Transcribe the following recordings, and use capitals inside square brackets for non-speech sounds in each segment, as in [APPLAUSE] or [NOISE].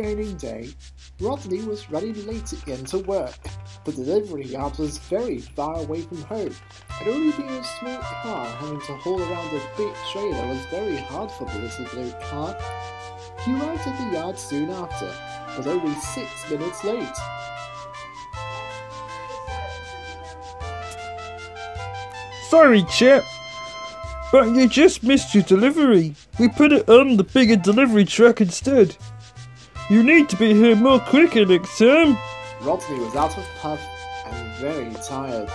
One straining day, Rodney was running late again to work. The delivery yard was very far away from home, and only being a small car having to haul around a big trailer was very hard for the little blue car. He arrived at the yard soon after, but only six minutes late. Sorry, chap, but you just missed your delivery. We put it on the bigger delivery truck instead. You need to be here more quicker next time. Rodney was out of puff and very tired.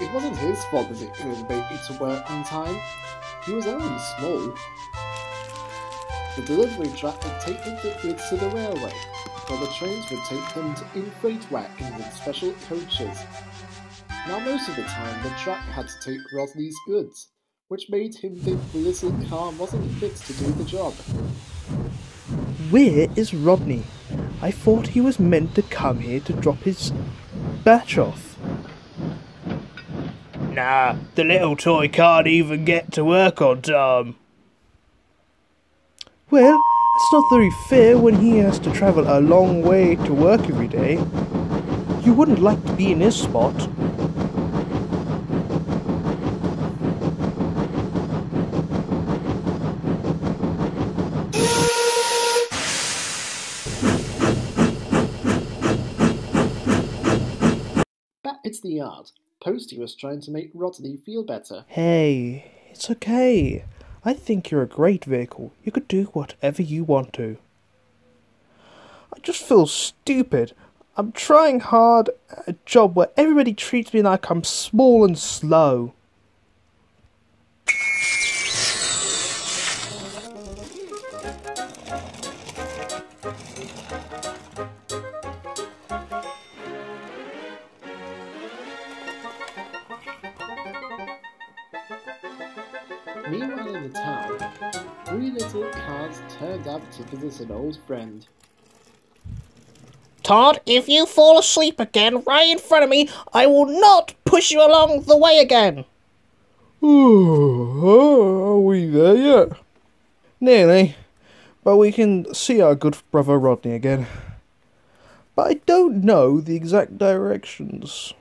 It wasn't his fault that he couldn't make it to work in time. He was only small. The delivery truck would take the goods to the railway, while the trains would take them to in freight wagons and special coaches. Now most of the time the truck had to take Rodney's goods, which made him think the little car wasn't fit to do the job. Where is Rodney? I thought he was meant to come here to drop his batch off. Nah, the little toy can't even get to work on time. Well, it's not very fair when he has to travel a long way to work every day. You wouldn't like to be in his spot. The Posty was trying to make Rodney feel better. Hey, it's okay. I think you're a great vehicle. You could do whatever you want to. I just feel stupid. I'm trying hard at a job where everybody treats me like I'm small and slow. Three little cars turned up to visit an old friend. Todd, if you fall asleep again right in front of me, I will not push you along the way again. are we there yet? Nearly. But we can see our good brother Rodney again. But I don't know the exact directions.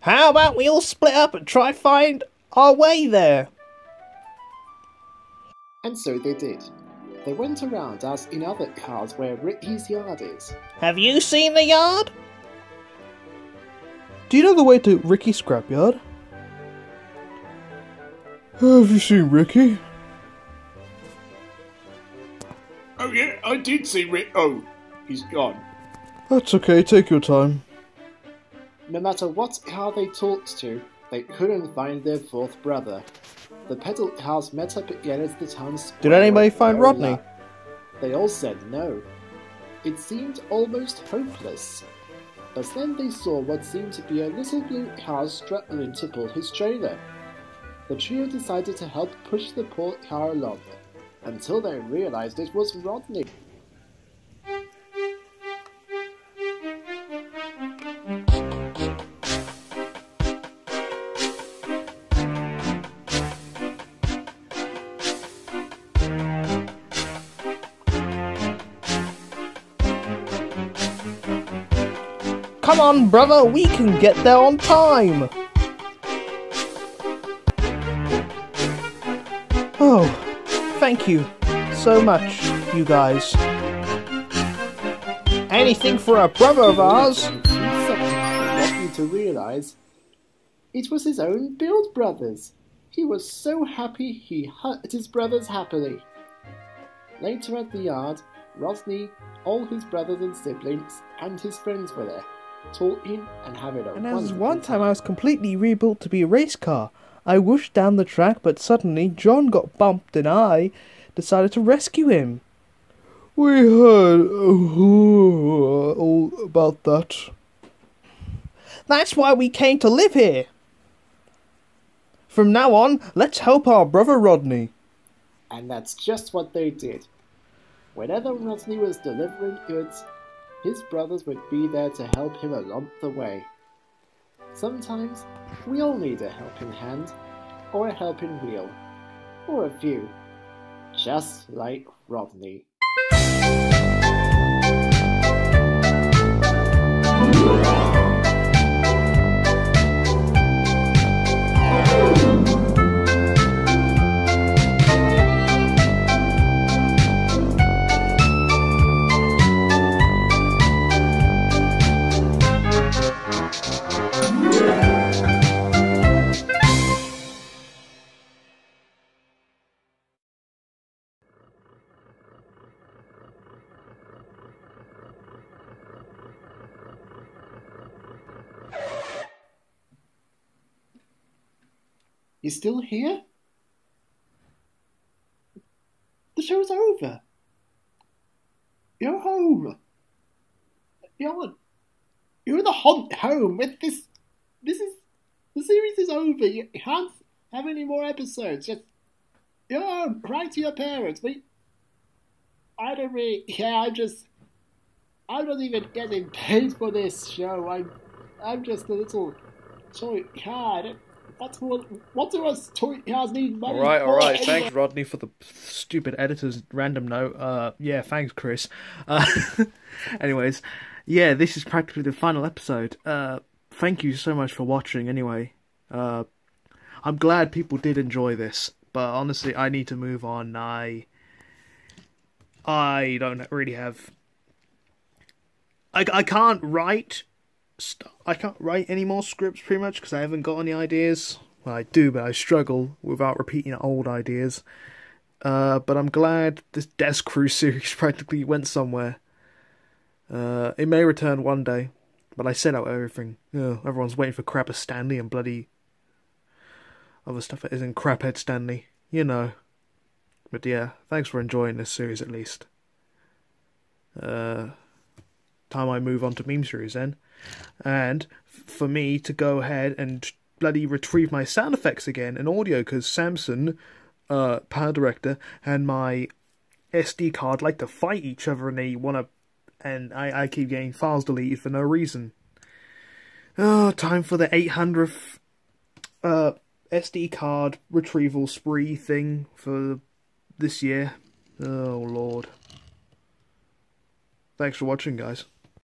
How about we all split up and try find our way there? And so they did. They went around as in other cars where Ricky's yard is. Have you seen the yard? Do you know the way to Ricky's scrapyard? Have you seen Ricky? Oh yeah, I did see Rick. Oh, he's gone. That's okay, take your time. No matter what car they talked to, they couldn't find their fourth brother. The pedal cars met up again at the town square. Did anybody find Rodney? They all said no. It seemed almost hopeless. But then they saw what seemed to be a little blue car struggling to pull his trailer. The trio decided to help push the poor car along, until they realized it was Rodney. Come on, brother, we can get there on time! Oh, thank you so much, you guys. Anything for a brother of ours? Seconds, to realize it was his own build brothers. He was so happy he hugged his brothers happily. Later at the yard, Rodney, all his brothers and siblings, and his friends were there, talking and having a And there was one time I was completely rebuilt to be a race car. I whooshed down the track, but suddenly John got bumped and I decided to rescue him. We heard uh, all about that. That's why we came to live here. From now on, let's help our brother Rodney. And that's just what they did. Whenever Rodney was delivering goods, his brothers would be there to help him along the way. Sometimes we all need a helping hand, or a helping wheel, or a few, just like Rodney. You're still here? The show's over. You're home. You're you're in the haunt home with this. This is the series is over. You can't have any more episodes. Just you're home. Write to your parents. I don't really care. I'm just. I'm not even getting paid for this show. I'm. I'm just a little toy car. What, what, what do us toy cars need money All right, all right. Thanks, Rodney, for the stupid editor's random note. Uh, yeah, thanks, Chris. Uh, [LAUGHS] anyways, yeah, this is practically the final episode. Uh, thank you so much for watching. Anyway, uh, I'm glad people did enjoy this, but honestly, I need to move on. I, I don't really have. I I can't write. St- I can't write any more scripts pretty much because I haven't got any ideas. Well, I do, but I struggle without repeating old ideas. Uh, but I'm glad this Death Crew [LAUGHS] series practically went somewhere. Uh, it may return one day, but I set out everything. Oh, everyone's waiting for Crapper Stanley and bloody other stuff that isn't Craphead Stanley, you know. But yeah, thanks for enjoying this series at least. Uh, time I move on to meme series then, and for me to go ahead and bloody retrieve my sound effects again and audio because Samson, uh, power director, and my SD card like to fight each other and they want to, and I, I keep getting files deleted for no reason. Oh, time for the 800th uh, SD card retrieval spree thing for this year. Oh, Lord. Thanks for watching, guys.